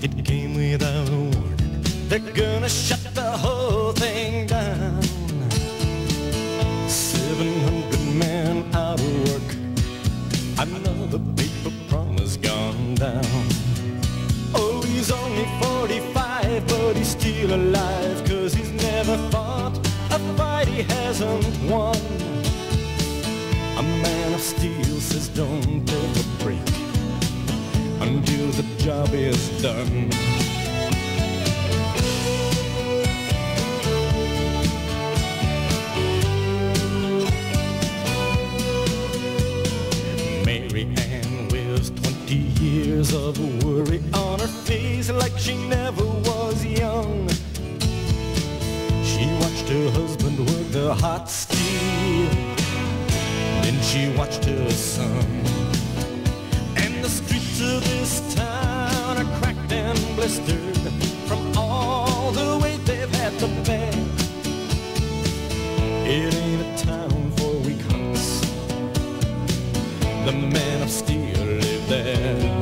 It came without a warning. They're gonna shut the whole thing down. 700 men out of work. Another paper promise gone down. Oh, he's only 45, but he's still alive. Cause he's never fought a fight he hasn't won. A man of steel says don't done. Mary Ann wears 20 years of worry on her face like she never was young. She watched her husband work the hot steel. Then she watched her son. And the streets of this town and blistered from all the way they've had to bear. It ain't a town for weak hearts. The men of steel live there.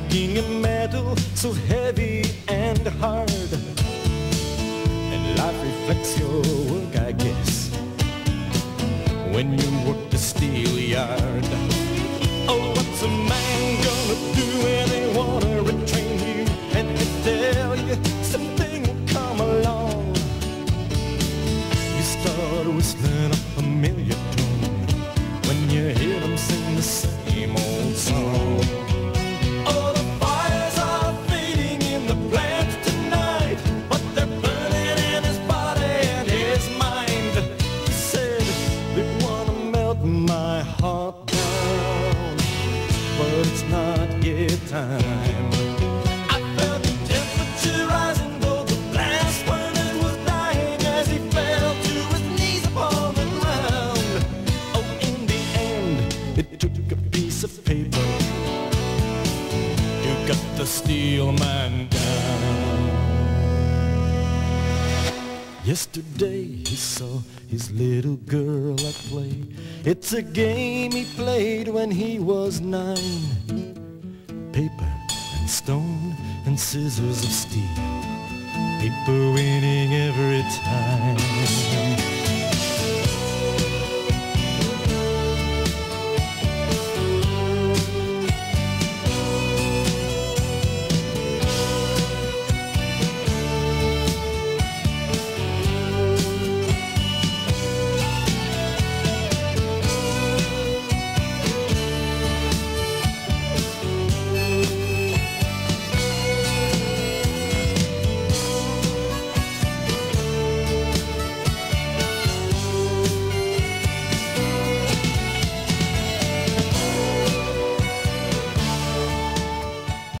Making a metal so heavy and hard. And life reflects your work, I guess, when you work the steel yard. Oh, cut oh, the steel man down. Yesterday he saw his little girl at play. It's a game he played when he was nine. Paper and stone and scissors of steel. Paper winning every time.